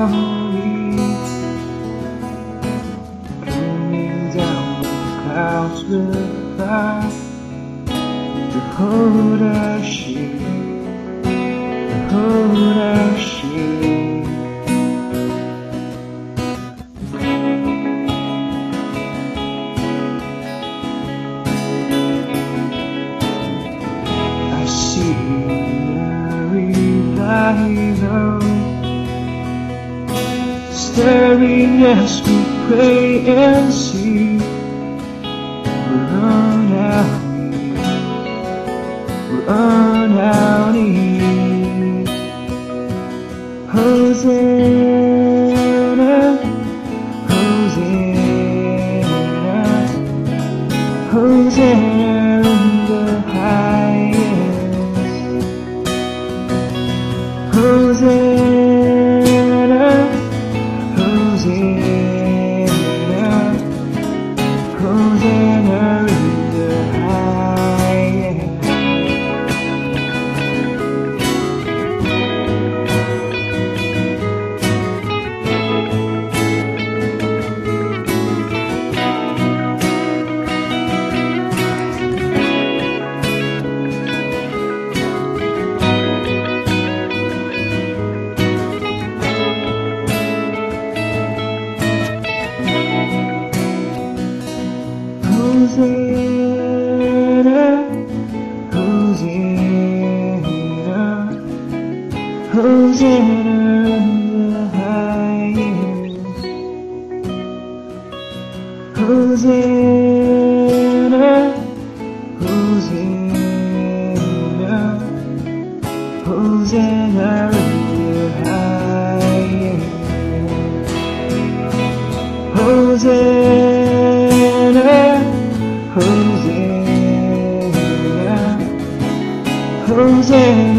cavalry Coming down the clouds with fire Jehovah Shield Jehovah Shield stirring as we pray and see. Run out, run out, in. Hosanna, Hosanna, Hosanna Hosanna, Hosanna, Hosanna in the highest. Hosanna, Oh, Hosanna, oh, Hosanna